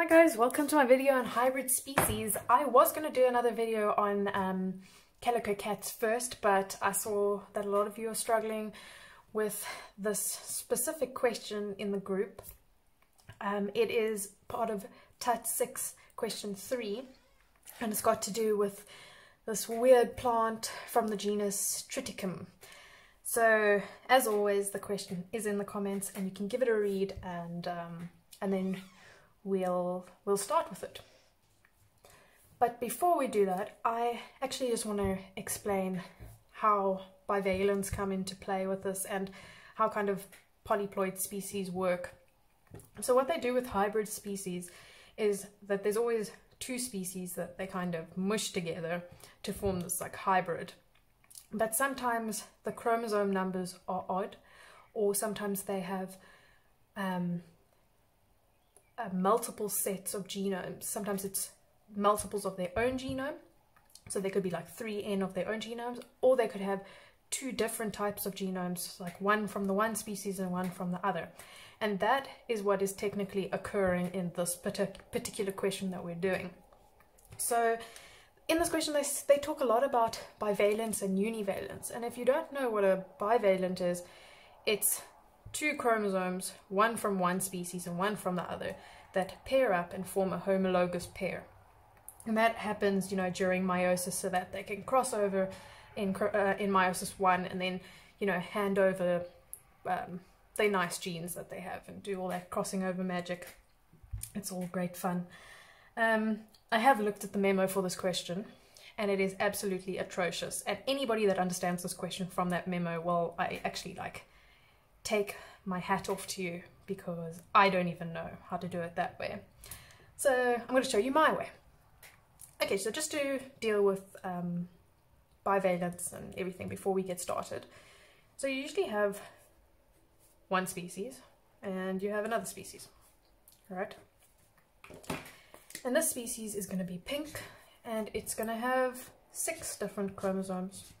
Hi guys, welcome to my video on hybrid species. I was going to do another video on um, calico cats first, but I saw that a lot of you are struggling with this specific question in the group. Um, it is part of TUT 6 question 3 and it's got to do with this weird plant from the genus Triticum. So as always the question is in the comments and you can give it a read and um, and then we'll we'll start with it. But before we do that, I actually just want to explain how bivalents come into play with this and how kind of polyploid species work. So what they do with hybrid species is that there's always two species that they kind of mush together to form this like hybrid. But sometimes the chromosome numbers are odd or sometimes they have um, uh, multiple sets of genomes. Sometimes it's multiples of their own genome. So they could be like 3n of their own genomes, or they could have two different types of genomes, like one from the one species and one from the other. And that is what is technically occurring in this particular question that we're doing. So in this question, they, they talk a lot about bivalents and univalents. And if you don't know what a bivalent is, it's two chromosomes, one from one species and one from the other, that pair up and form a homologous pair. And that happens, you know, during meiosis so that they can cross over in, uh, in meiosis 1 and then, you know, hand over um, the nice genes that they have and do all that crossing over magic. It's all great fun. Um, I have looked at the memo for this question and it is absolutely atrocious. And anybody that understands this question from that memo, well, I actually like take my hat off to you because I don't even know how to do it that way. So I'm going to show you my way. Okay, so just to deal with um, bivalents and everything before we get started. So you usually have one species and you have another species, right? And this species is going to be pink and it's going to have six different chromosomes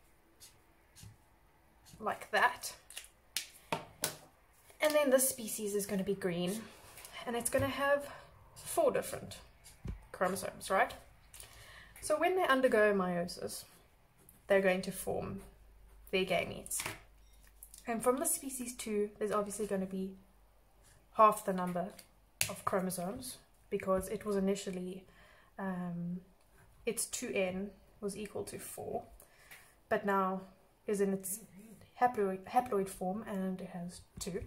like that. And then this species is going to be green and it's going to have four different chromosomes, right? So when they undergo meiosis, they're going to form their gametes. And from the species 2, there's obviously going to be half the number of chromosomes because it was initially, um, its 2n was equal to 4, but now is in its haploid, form and it has 2.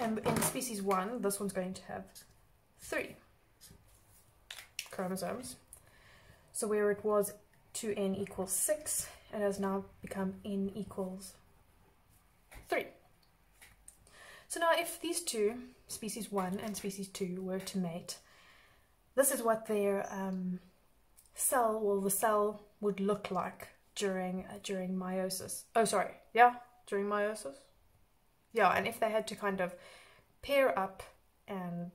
And in species 1, this one's going to have 3 chromosomes. So where it was 2n equals 6, it has now become n equals 3. So now if these two, species 1 and species 2, were to mate, this is what their um, cell, well the cell would look like during uh, during meiosis. Oh sorry, yeah, during meiosis? Yeah, and if they had to kind of pair up and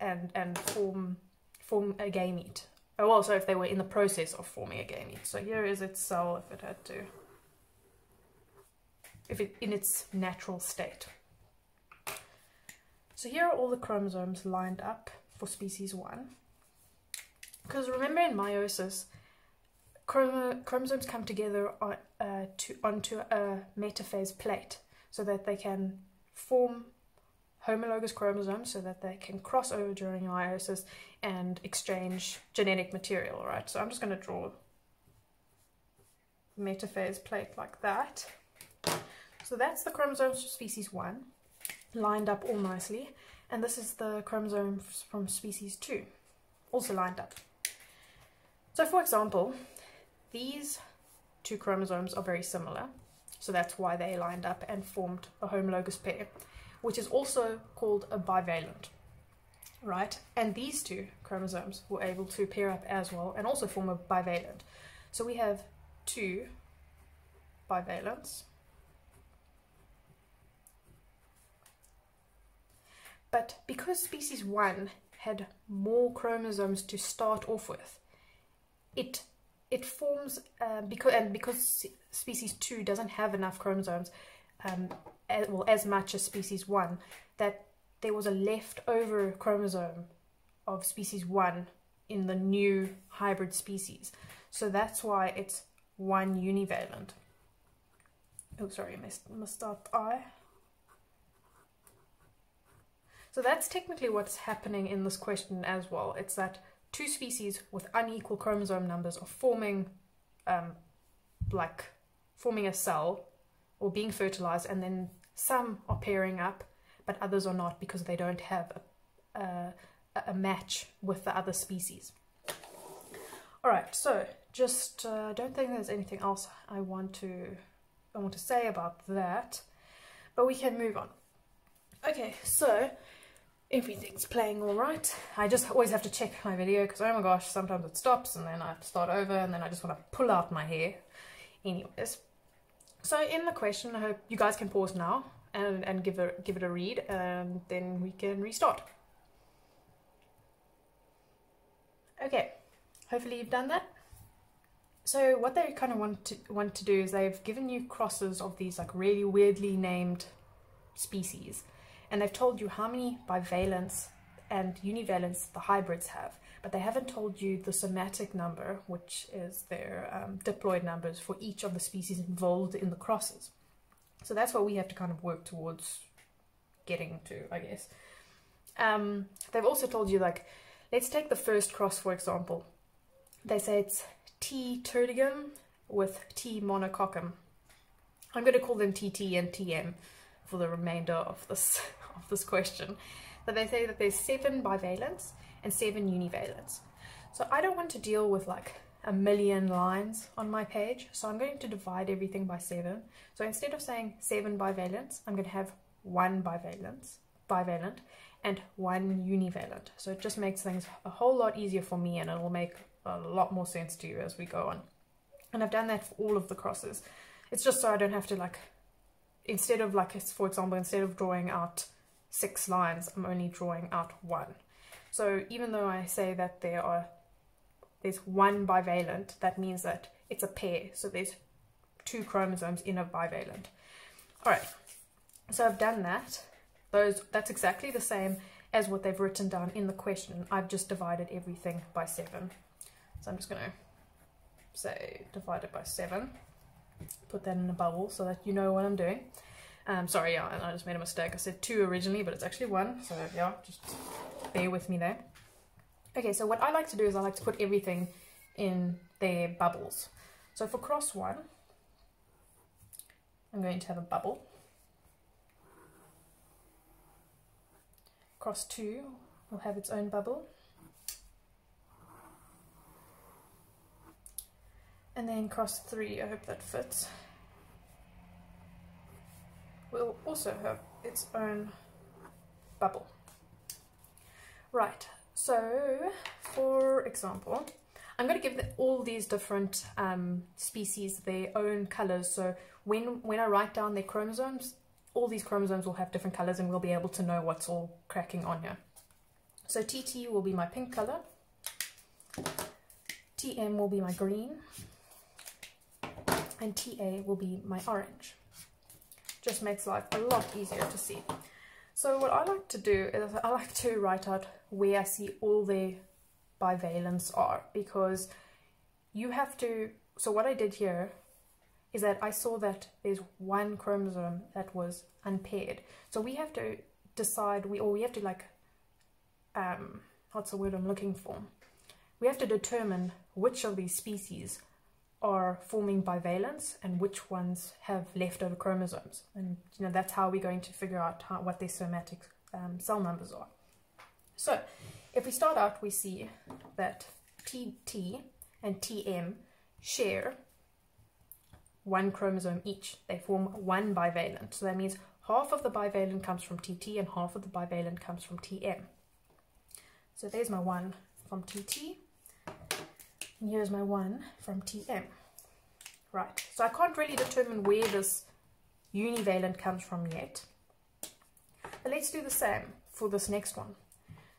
and and form form a gamete. Oh, also if they were in the process of forming a gamete. So here is its cell if it had to, if it in its natural state. So here are all the chromosomes lined up for species one. Because remember in meiosis, chromosomes come together on, uh, to, onto a metaphase plate so that they can form homologous chromosomes so that they can cross over during meiosis and exchange genetic material, right? So I'm just going to draw metaphase plate like that. So that's the chromosomes from species 1, lined up all nicely. And this is the chromosomes from species 2, also lined up. So for example, these two chromosomes are very similar. So that's why they lined up and formed a homologous pair, which is also called a bivalent, right? And these two chromosomes were able to pair up as well and also form a bivalent. So we have two bivalents. But because species 1 had more chromosomes to start off with, it it forms uh, because and because species two doesn't have enough chromosomes, um, as, well as much as species one, that there was a leftover chromosome of species 1 in the new hybrid species. So that's why it's one univalent. Oh, sorry, I missed, missed I. So that's technically what's happening in this question as well. It's that two species with unequal chromosome numbers are forming, um, like, forming a cell or being fertilized, and then some are pairing up, but others are not because they don't have a, a, a match with the other species. All right, so just uh, don't think there's anything else I want to I want to say about that, but we can move on. Okay, so everything's playing all right. I just always have to check my video because oh my gosh, sometimes it stops and then I have to start over and then I just want to pull out my hair. Anyways, so in the question, I hope you guys can pause now and, and give, it, give it a read and then we can restart. Okay, hopefully you've done that. So what they kind of want to want to do is they've given you crosses of these like really weirdly named species and they've told you how many bivalents and univalents the hybrids have but they haven't told you the somatic number which is their um, diploid numbers for each of the species involved in the crosses. So that's what we have to kind of work towards getting to I guess. Um, they've also told you like let's take the first cross for example. They say it's T turdigum with T monococcum. I'm going to call them TT and TM for the remainder of this of this question. But they say that there's seven bivalents and seven univalents. So I don't want to deal with like a million lines on my page, so I'm going to divide everything by seven. So instead of saying seven bivalents, I'm going to have one bivalent, bivalent and one univalent. So it just makes things a whole lot easier for me and it'll make a lot more sense to you as we go on. And I've done that for all of the crosses. It's just so I don't have to like, instead of like, for example, instead of drawing out six lines, I'm only drawing out one. So even though I say that there are, there's one bivalent, that means that it's a pair. So there's two chromosomes in a bivalent. All right, so I've done that. Those, that's exactly the same as what they've written down in the question. I've just divided everything by seven. So I'm just going to say divide it by 7. Put that in a bubble so that you know what I'm doing. Um, sorry, yeah, I just made a mistake. I said 2 originally, but it's actually 1. So yeah, just bear with me there. Okay, so what I like to do is I like to put everything in their bubbles. So for cross 1, I'm going to have a bubble. Cross 2 will have its own bubble. and then cross three, I hope that fits, will also have its own bubble. Right, so for example, I'm going to give the, all these different um, species their own colors. So when, when I write down their chromosomes, all these chromosomes will have different colors and we'll be able to know what's all cracking on here. So TT will be my pink color, TM will be my green, and TA will be my orange. Just makes life a lot easier to see. So what I like to do is I like to write out where I see all the bivalents are because you have to, so what I did here is that I saw that there's one chromosome that was unpaired. So we have to decide, we or we have to like, um, what's the word I'm looking for? We have to determine which of these species are forming bivalents and which ones have leftover chromosomes. And you know that's how we're going to figure out how, what their somatic um, cell numbers are. So if we start out, we see that TT and TM share one chromosome each. They form one bivalent. So that means half of the bivalent comes from TT and half of the bivalent comes from TM. So there's my one from TT and here's my one from TM. Right, so I can't really determine where this univalent comes from yet. But let's do the same for this next one.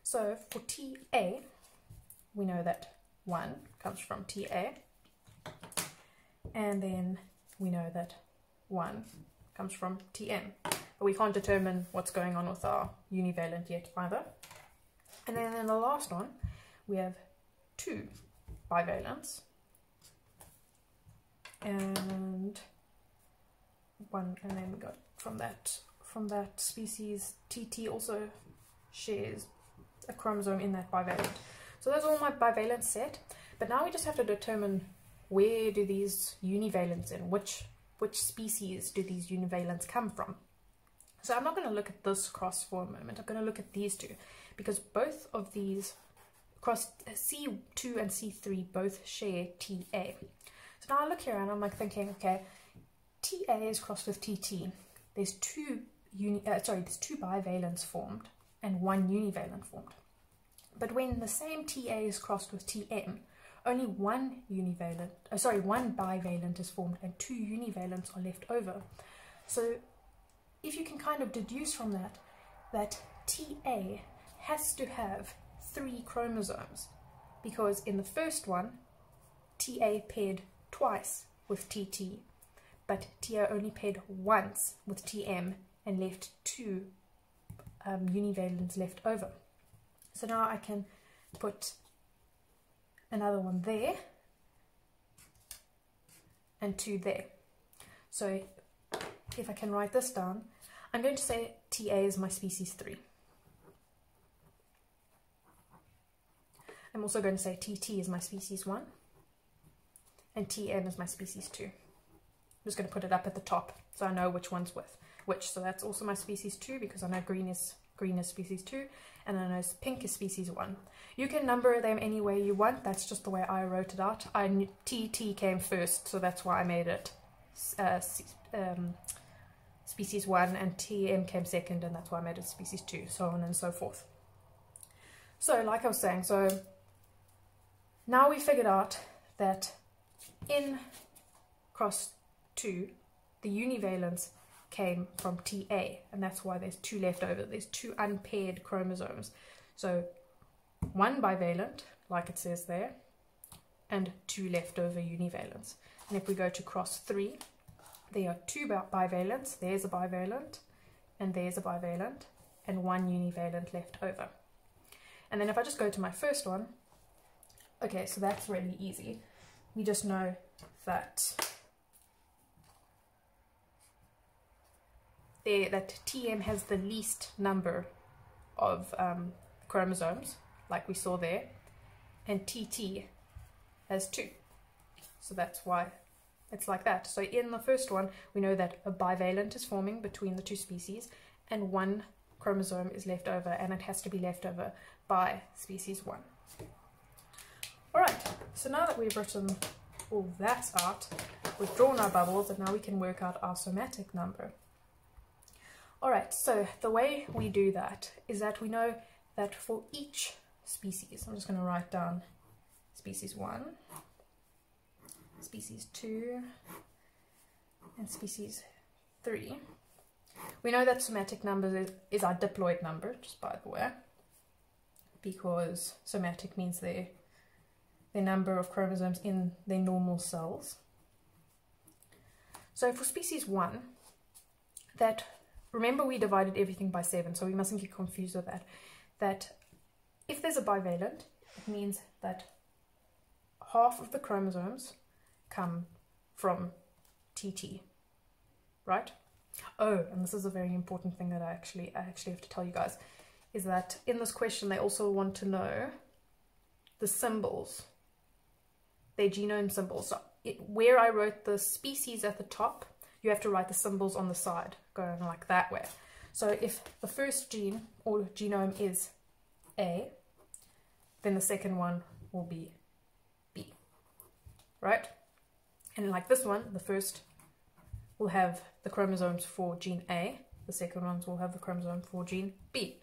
So for TA, we know that 1 comes from TA. And then we know that 1 comes from TM. But we can't determine what's going on with our univalent yet either. And then in the last one, we have 2 Bivalent, and one and then we got from that from that species TT also shares a chromosome in that bivalent. So that's all my bivalent set but now we just have to determine where do these univalents in which which species do these univalents come from. So I'm not going to look at this cross for a moment. I'm going to look at these two because both of these cross C2 and C3 both share TA. So now I look here and I'm like thinking, okay, TA is crossed with TT. There's two uni uh, sorry, there's two bivalents formed and one univalent formed. But when the same TA is crossed with TM, only one univalent, uh, sorry, one bivalent is formed and two univalents are left over. So if you can kind of deduce from that that TA has to have three chromosomes because in the first one TA paired twice with TT but TA only paired once with TM and left two um, univalents left over. So now I can put another one there and two there. So if I can write this down, I'm going to say TA is my species 3. I'm also going to say TT is my species 1 and TM is my species 2. I'm just going to put it up at the top so I know which one's with which. So that's also my species 2 because I know green is green is species 2 and I know pink is species 1. You can number them any way you want. That's just the way I wrote it out. I TT came first so that's why I made it uh, um, species 1 and TM came second and that's why I made it species 2, so on and so forth. So like I was saying, so now we figured out that in cross 2, the univalents came from TA and that's why there's two left over. There's two unpaired chromosomes. So one bivalent, like it says there, and two leftover univalents. And if we go to cross 3, there are two bivalents. There's a bivalent, and there's a bivalent, and one univalent left over. And then if I just go to my first one, okay, so that's really easy. We just know that there that TM has the least number of um, chromosomes, like we saw there, and TT has two. So that's why it's like that. So in the first one, we know that a bivalent is forming between the two species and one chromosome is left over and it has to be left over by species one. So now that we've written all that out, we've drawn our bubbles and now we can work out our somatic number. Alright, so the way we do that is that we know that for each species, I'm just going to write down species 1, species 2, and species 3. We know that somatic number is, our diploid number, just by the way, because somatic means the, the number of chromosomes in their normal cells. So for species 1, that remember we divided everything by 7, so we mustn't get confused with that. That if there's a bivalent, it means that half of the chromosomes come from TT, right? Oh, and this is a very important thing that I actually I actually have to tell you guys, is that in this question they also want to know the symbols, their genome symbols. So it, where I wrote the species at the top, you have to write the symbols on the side, going like that way. So if the first gene or genome is A, then the second one will be B, right? And like this one, the first will have the chromosomes for gene A, the second ones will have the chromosome for gene B,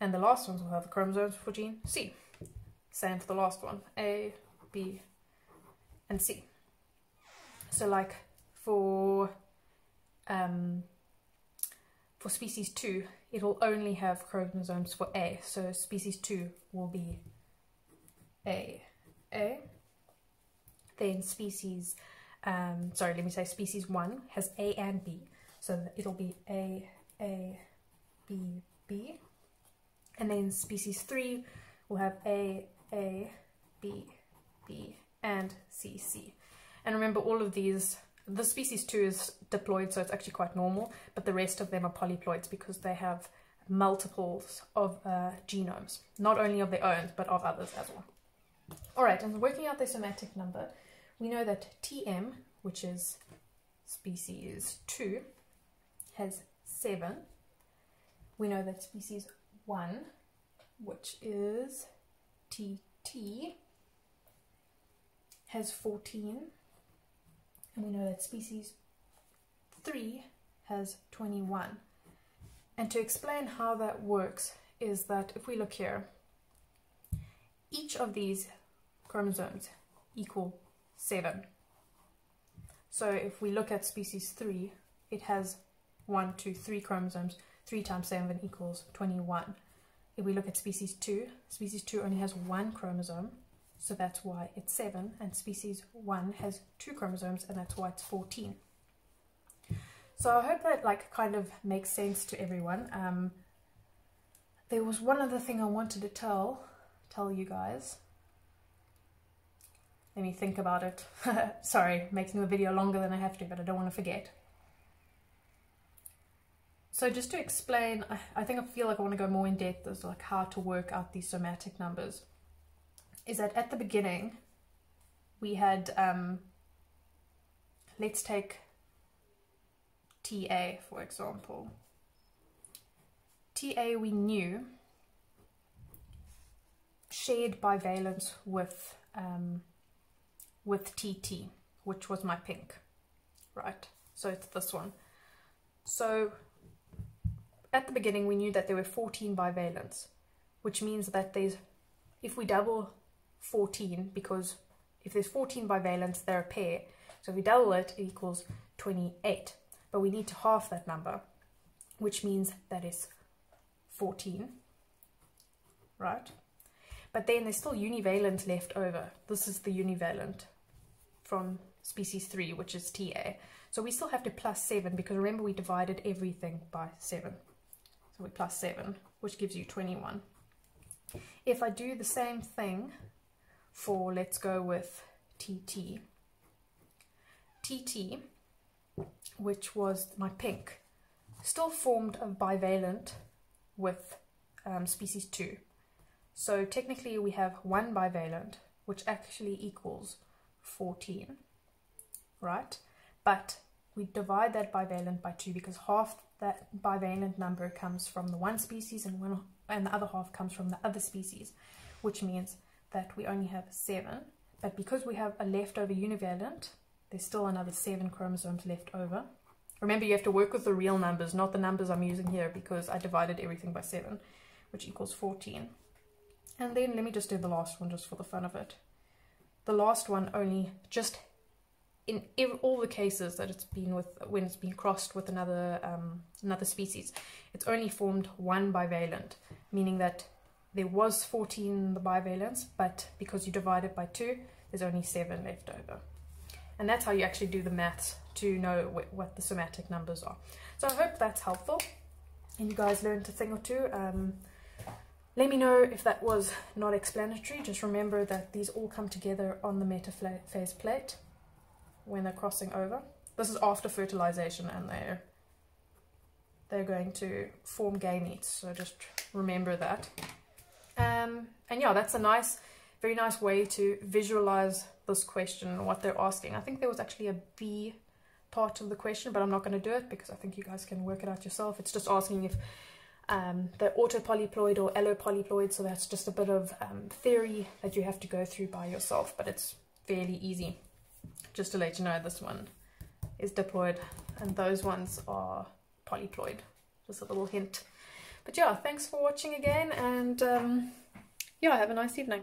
and the last ones will have the chromosomes for gene C. Same for the last one, A, B, and C. So like for um, for species 2, it will only have chromosomes for A. So species 2 will be A, A. Then species, um, sorry, let me say species 1 has A and B. So it'll be A, A, B, B. And then species 3 will have A, A, B, B, and C, C. And remember all of these, the species 2 is diploid, so it's actually quite normal, but the rest of them are polyploids because they have multiples of uh, genomes, not only of their own, but of others as well. All right, and working out the somatic number, we know that Tm, which is species 2, has 7. We know that species 1, which is TT, has 14. And we know that species 3 has 21. And to explain how that works is that if we look here, each of these chromosomes equal 7. So if we look at species 3, it has 1, 2, 3 chromosomes. 3 times 7 equals 21. If we look at species 2, species 2 only has one chromosome, so that's why it's 7, and species 1 has two chromosomes, and that's why it's 14. So I hope that like kind of makes sense to everyone. Um, there was one other thing I wanted to tell tell you guys. Let me think about it. Sorry, making the video longer than I have to, but I don't want to forget. So just to explain, I think I feel like I want to go more in depth as like how to work out these somatic numbers. Is that at the beginning, we had, um, let's take TA for example. TA we knew shared bivalents with um, with TT, which was my pink, right? So it's this one. So at the beginning, we knew that there were 14 bivalents, which means that there's, if we double 14, because if there's 14 bivalents, they're a pair. So if we double it, it equals 28. But we need to half that number, which means that is 14, right? But then there's still univalent left over. This is the univalent from species 3, which is TA. So we still have to plus 7 because remember we divided everything by 7. So we plus 7, which gives you 21. If I do the same thing for, let's go with TT, TT, which was my pink, still formed a bivalent with um, species 2. So technically we have one bivalent, which actually equals 14, right? But we divide that bivalent by 2 because half that bivalent number comes from the one species and one and the other half comes from the other species, which means that we only have seven. But because we have a leftover univalent, there's still another seven chromosomes left over. Remember, you have to work with the real numbers, not the numbers I'm using here because I divided everything by seven, which equals 14. And then let me just do the last one just for the fun of it. The last one only just in all the cases that it's been with when it's been crossed with another um, another species, it's only formed one bivalent, meaning that there was 14 in the bivalents, but because you divide it by two, there's only seven left over. And that's how you actually do the maths to know wh what the somatic numbers are. So I hope that's helpful and you guys learned a thing or two. Um, let me know if that was not explanatory. Just remember that these all come together on the metaphase plate when they're crossing over. This is after fertilization and they're they're going to form gametes, so just remember that. Um, and yeah, that's a nice, very nice way to visualize this question what they're asking. I think there was actually a B part of the question, but I'm not going to do it because I think you guys can work it out yourself. It's just asking if um, they're autopolyploid or allopolyploid, so that's just a bit of um, theory that you have to go through by yourself, but it's fairly easy just to let you know this one is diploid and those ones are polyploid just a little hint but yeah thanks for watching again and um, yeah have a nice evening